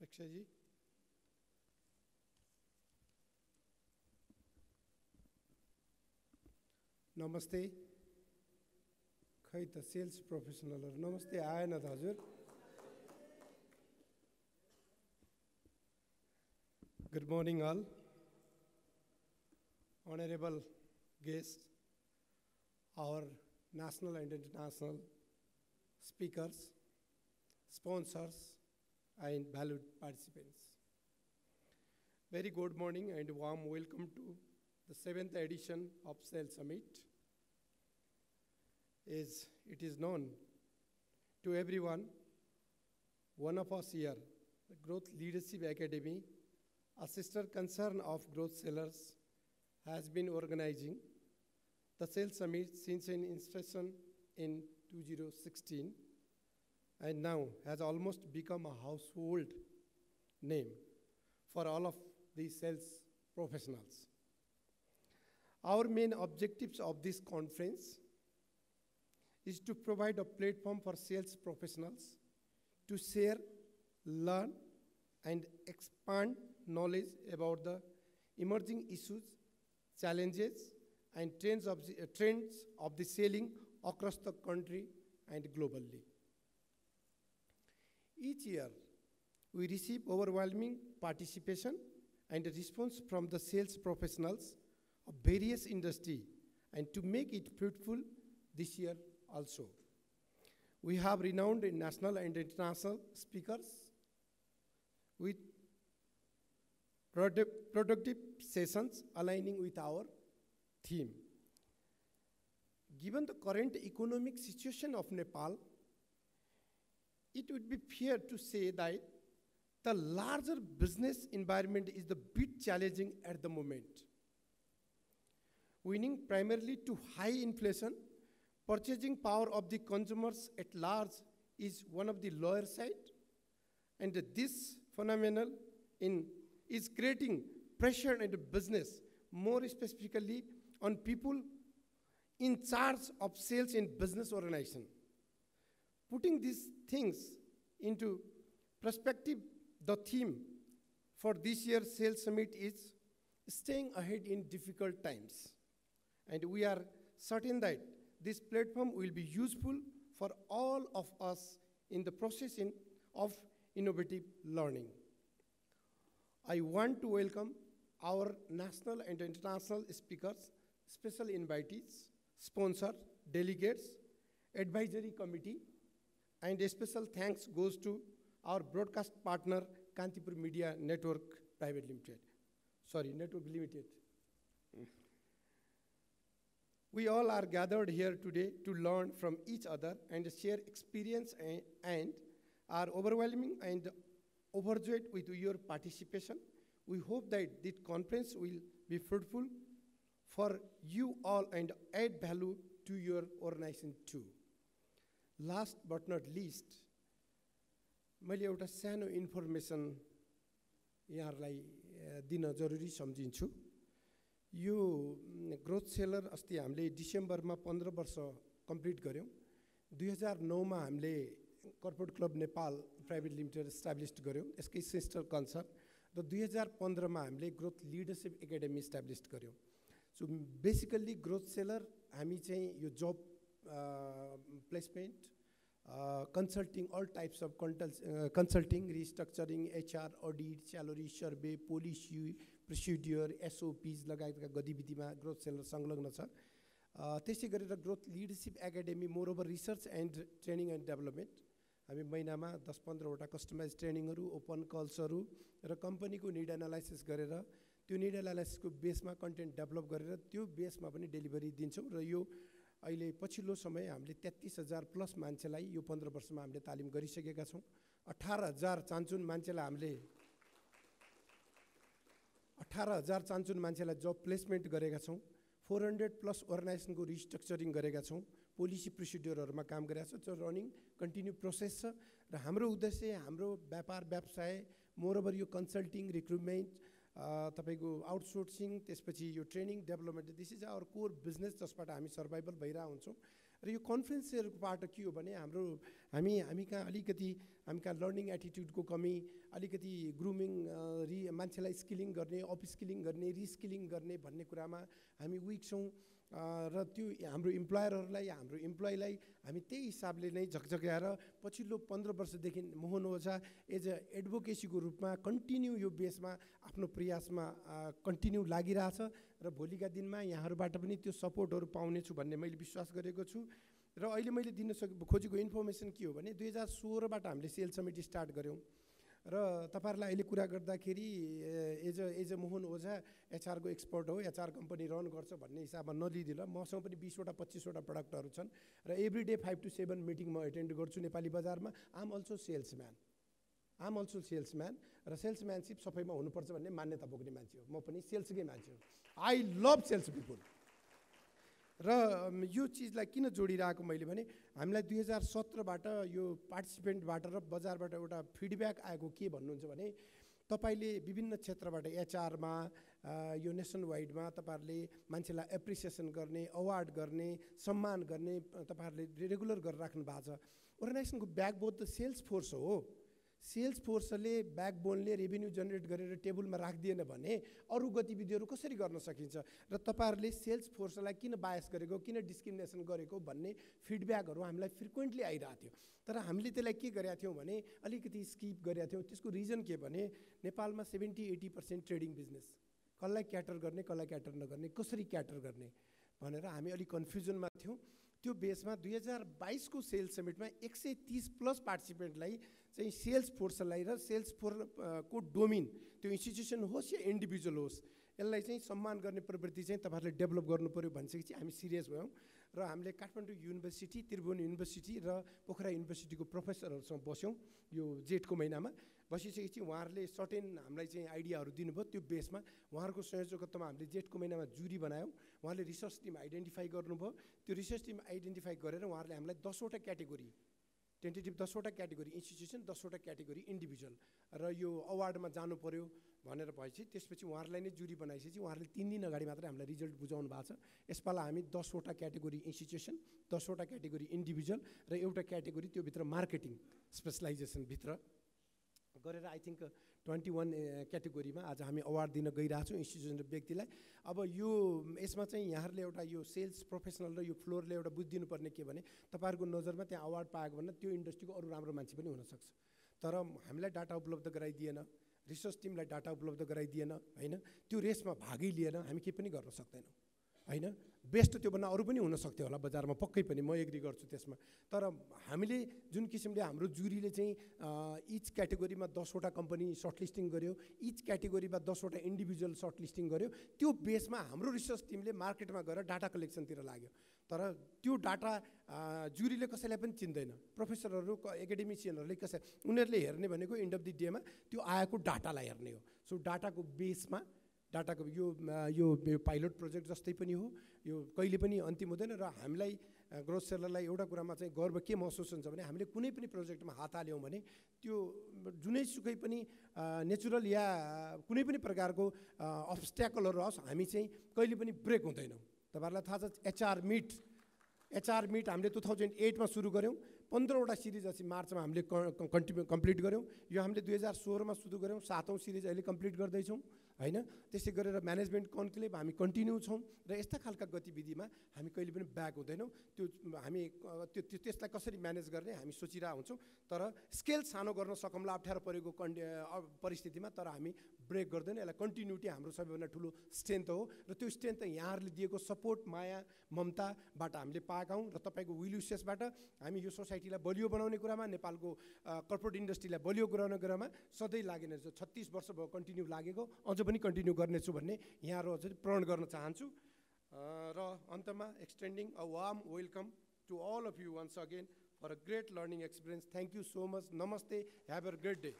अक्षय जी नमस्ते खै त सेल्स प्रोफेसनलहरू नमस्ते आएन त हजुर good morning all honorable guests, our national and international speakers, sponsors, and valued participants. Very good morning and warm welcome to the seventh edition of Sales Summit. As it is known to everyone, one of us here, the Growth Leadership Academy, a sister concern of growth sellers, has been organizing the Sales Summit since an inception in 2016 and now has almost become a household name for all of these sales professionals. Our main objectives of this conference is to provide a platform for sales professionals to share, learn, and expand knowledge about the emerging issues, challenges, and trends of the, uh, trends of the selling across the country and globally. Each year, we receive overwhelming participation and response from the sales professionals of various industry and to make it fruitful this year also. We have renowned national and international speakers with product- productive sessions aligning with our theme. Given the current economic situation of Nepal, it would be fair to say that the larger business environment is the bit challenging at the moment. Winning primarily to high inflation, purchasing power of the consumers at large is one of the lower side, and this phenomenon in, is creating pressure in the business, more specifically on people in charge of sales in business organization. Putting these things into perspective, the theme for this year's sales summit is staying ahead in difficult times. And we are certain that this platform will be useful for all of us in the process in- of innovative learning. I want to welcome our national and international speakers, special invitees, sponsor, delegates, advisory committee, and a special thanks goes to our broadcast partner, Kantipur Media Network Private Limited. Sorry, Network Limited. We all are gathered here today to learn from each other and share experience and, and are overwhelming and overjoyed with your participation. We hope that this conference will be fruitful for you all and add value to your organization too. Last but not least मैले एउटा सानो information यहाँहरूलाई दिन जरुरी सम्झिन्छु। यो growth seller अस्ति हामीले डिसेम्बरमा पन्ध्र वर्ष कम्प्लिट गऱ्यौँ। दुई हजार नौमा हामीले corporate club Nepal private limited establish गऱ्यौँ यसकै सिस्टर कन्सर्ट र दुई हजार पन्ध्रमा हामीले ग्रोथ लिडरसिप एकाडेमी इस्टाब्लिस गऱ्यौँ। सो बेसिकल्ली ग्रोथ सेलर हामी चाहिँ यो जब placement consulting all types of कन्टल्स consulting restructuring HR audit salary survey policy procedure SOPs लगायतका गतिविधिमा ग्रोथ सेलर संलग्न छ। अ, त्यसै गरेर growth leadership academy moreover research and training and development हामी महिनामा दस पन्ध्रवटा कस्टमाइज ट्रेनिङहरू ओपन कल्सहरू र कम्पनीको निड एनालाइसिस गरेर त्यो निड एनालाइसिसको बेसमा कन्टेन्ट डेभलप गरेर त्यो बेसमा पनि डेलिभरी दिन्छौँ र यो अहिले पछिल्लो समय हामीले तेत्तिस हजार प्लस मान्छेलाई यो पन्ध्र वर्षमा हामीले तालिम गरिसकेका छौँ। अठार हजार चान्चुन मान्छेलाई हामीले अठार हजार चान्चुन मान्छेलाई जब प्लेसमेन्ट गरेका छौँ फोर हन्ड्रेड प्लस अर्गनाइजेसनको रिस्ट्रक्चरिङ गरेका छौँ पोलिसी प्रोसिड्युरहरूमा काम गरेका छौँ त्यो रनिङ कन्टिन्यू प्रोसेस छ। र हाम्रो उद्देश्य हाम्रो व्यापार व्यवसाय मोरओभर यो कन्सल्टिङ रिक्रुटमेन्ट तपाईँको आउटसोर्सिङ त्यसपछि यो training development this is our core business जसबाट हामी सर्भाइभल भइरहेको हुन्छौँ। र यो कन्फरेन्सहरूबाट के हो भने हाम्रो हामी हामी कहाँ अलिकति हामी कहाँ लर्निङ एटिट्युडको कमी अलिकति ग्रुमिङ रि मान्छेलाई स्किलिङ गर्ने अप स्किलिङ गर्ने रिस्किलिङ गर्ने भन्ने कुरामा हामी विक छौँ। र त्यो हाम्रो इम्प्लोयरहरूलाई हाम्रो इम्प्लोइलाई हामी त्यही हिसाबले नै झकझक्याएर पछिल्लो पन्ध्र वर्षदेखि मोहन ओझा एज अ एडभोकेसीको रूपमा कन्टिन्यू यो बेसमा आफ्नो प्रयासमा कन्टिन्यू लागिरहेछ र भोलिका दिनमा यहाँहरूबाट पनि त्यो सपोर्टहरू पाउनेछु भन्ने मैले विश्वास गरेको छु। र अहिले मैले दिन सक खोजेको इन्फर्मेसन के हो भने दुई हजार सोह्रबाट हामीले सेल समिति स्टार्ट गऱ्यौँ र तपाईँहरूलाई अहिले कुरा गर्दाखेरि as a as a Mohan Ojha एचआरको expert हो एचआर कम्पनी रन गर्छ भन्ने हिसाबमा नलिदिएर मसँग पनि बिसवटा पच्चिसवटा प्रडक्टहरू छन् र every day five to seven meeting म एटेन्ड गर्छु नेपाली बजारमा। I'm also salesman. I'm also salesman र सेल्सम्यानसिप सबैमा हुनुपर्छ भन्ने मान्यता बोक्ने मान्छे हो। म पनि सेल्सकै मान्छे हो। I love sales people. र यो चिजलाई किन जोडिरहेको मैले भने हामीलाई दुई हजार सत्रबाट यो पार्टिसिपेन्टबाट र बजारबाट एउटा फिडब्याक आएको के भन्नुहुन्छ भने तपाईँले विभिन्न क्षेत्रबाट एचआरमा यो नेसन वाइडमा तपाईँहरूले मान्छेलाई एप्रिसिएसन गर्ने अवार्ड गर्ने सम्मान गर्ने तपाईँहरूले रेगुलर गरेर राख्नु भएको छ। अर्गनाइजेसनको ब्याकबोन त सेल्स फोर्स हो। सेल्स फोर्सले ब्याकबोनले रेभेन्यू जेनेरेट गरेर टेबलमा राखिदिएन भने अरू गतिविधिहरू कसरी गर्न सकिन्छ? र तपाईँहरूले सेल्स फोर्सलाई किन बायस गरेको किन डिस्क्रिमिनेसन गरेको भन्ने फिडब्याकहरू हामीलाई फ्रिक्वेन्टली आइरहेको थियो। तर हामीले त्यसलाई के गरेका थियौँ भने अलिकति स्किप गरेका थियौँ। त्यसको रिजन के भने नेपालमा seventy eighty percent trading business. कसलाई क्याटर गर्ने कसलाई क्याटर नगर्ने कसरी क्याटर गर्ने भनेर हामी अलिक कन्फ्युजनमा थियौँ। त्यो बेसमा दुई हजार बाइसको सेल्स समिटमा एक सय तिस प्लस पार्टिसिपेन्टलाई चाहिँ सेल्स फोर्सलाई र सेल्स फोर को डोमिन त्यो इन्स्टिट्युसन होस् या इन्डिभिजुअल होस् यसलाई चाहिँ सम्मान गर्ने प्रवृत्ति चाहिँ तपाईँहरूले डेभलप गर्नु पऱ्यो भनिसकेपछि हामी सिरियस भयौँ। र हामीले काठमाडौँ युनिभर्सिटी त्रिभुवन युनिभर्सिटी र पोखरा युनिभर्सिटीको प्रोफेसरहरूसँग बस्यौँ यो जेठको महिनामा। बसिसकेपछि उहाँहरूले सर्टेन हामीलाई चाहिँ आइडियाहरू दिनुभयो। त्यो बेसमा उहाँहरूको संयोजकत्वमा हामीले जेठको महिनामा जुरी बनायौँ। उहाँले रिसर्च टिम आइडेन्टिफाई गर्नुभयो। त्यो रिसर्च टिम आइडेन्टिफाई गरेर उहाँहरूले हामीलाई दसवटा क्याटेगोरी टेन्टेटिभ दसवटा क्याटेगोरी इन्स्टिट्युसन दसवटा क्याटेगोरी इन्डिभिजुअल र यो अवार्डमा जानु पऱ्यो भनेर भएपछि त्यसपछि उहाँहरूलाई नै जुरी बनाइसकेपछि उहाँहरूले तिन दिन अगाडि मात्रै हामीलाई रिजल्ट बुझाउनु भएको छ। यसपालि हामी दसवटा क्याटेगोरी इन्स्टिट्युसन दसवटा क्याटेगोरी इन्डिभिजुअल र एउटा क्याटेगोरी त्योभित्र मार्केटिङ स्पेसलाइजेसनभित्र गरेर आई थिङ्क ट्वेन्टी वान क्याटेगोरीमा आज हामी अवार्ड दिन गइरहेछौँ इन्स्टिट्युसन र व्यक्तिलाई। अब यो यसमा चाहिँ यहाँहरूले एउटा यो सेल्स प्रोफेसनल र यो फ्लोरले एउटा बुझिदिनुपर्ने के भने तपाईँहरूको नजरमा त्यहाँ अवार्ड पाएको भन्दा त्यो इन्डस्ट्रीको अरू राम्रो मान्छे पनि हुनसक्छ। तर हामीलाई डाटा उपलब्ध गराइदिएन रिसर्च टिमलाई डाटा उपलब्ध गराइदिएन होइन? त्यो रेसमा भागै लिएन हामी केही पनि गर्न सक्दैनौँ। होइन? बेस्ट त्योभन्दा अरू पनि हुनसक्थ्यो होला बजारमा पक्कै पनि म एग्री गर्छु त्यसमा। तर हामीले जुन किसिमले हाम्रो जुरीले चाहिँ इच क्याटेगोरीमा दसवटा कम्पनी सर्टलिस्टिङ गर्यो इच क्याटेगोरीमा दसवटा इन्डिभिजुअल सर्टलिस्टिङ गर्यो त्यो बेसमा हाम्रो रिसर्च टिमले मार्केटमा गएर डाटा कलेक्सनतिर लाग्यो। तर त्यो डाटा जुरीले कसैलाई पनि चिन्दैन। प्रोफेसरहरू एकाडेमिसियनहरूले कसै उनीहरूले हेर्ने भनेको इन्ड अफ दि डेमा त्यो आएको डाटालाई हेर्ने हो। सो डाटाको बेसमा डाटाको यो यो पाइलट प्रोजेक्ट जस्तै पनि हो। यो कहिले पनि अन्तिम हुँदैन र हामीलाई ग्रोथ सेलरलाई एउटा कुरामा चाहिँ गर्व के महसुस हुन्छ भने हामीले कुनै पनि प्रोजेक्टमा हात हाल्यौँ भने त्यो जुनै सुकै पनि नेचुरल या कुनै पनि प्रकारको अब्सट्याकलहरू होस् हामी चाहिँ कहिले पनि ब्रेक हुँदैनौँ। तपाईँहरूलाई थाहा छ एचआर मिट। एचआर मिट हामीले टु थाउजन्ड एटमा सुरु गऱ्यौँ। पन्ध्रवटा सिरिज अस्ति मार्चमा हामीले कन्टिन्यू कम्प्लिट गऱ्यौँ। यो हामीले दुई हजार सोह्रमा सुरु गऱ्यौँ। सातौँ सिरिज अहिले कम्प्लिट गर्दैछौँ। होइन? त्यसै गरेर म्यानेजमेन्ट कन्क्लेभ हामी कन्टिन्यू छौँ र यस्ता खालका गतिविधिमा हामी कहिले पनि ब्याक हुँदैनौँ। त्यो हामी त्यो त्यसलाई कसरी म्यानेज गर्ने हामी सोचिरहेको हुन्छौँ। तर स्केल सानो गर्न सकौँला अप्ठ्यारो परेको कन्डि परिस्थितिमा तर हामी ब्रेक गर्दैन। यसलाई कन्टिन्युटी हाम्रो सबैभन्दा ठुलो स्ट्रेन्थ हो। र त्यो स्ट्रेन्थ यहाँहरूले दिएको सपोर्ट माया ममताबाट हामीले पाएका हौँ। र तपाईँको विल विसेसबाट हामी यो सोसाइटीलाई बलियो बनाउने कुरामा नेपालको कर्पोरेट इन्डस्ट्रीलाई बलियो गराउने कुरामा सधैँ लागेन। छत्तिस वर्ष भयो कन्टिन्यू लागेको। अझ पनि कन्टिन्यू गर्नेछु भन्ने यहाँहरू अझै प्रण गर्न चाहन्छु। र अन्तमा extending a warm welcome to all of you once again for a great learning experience thank you so much नमस्ते ह्याभ अ ग्रेट डे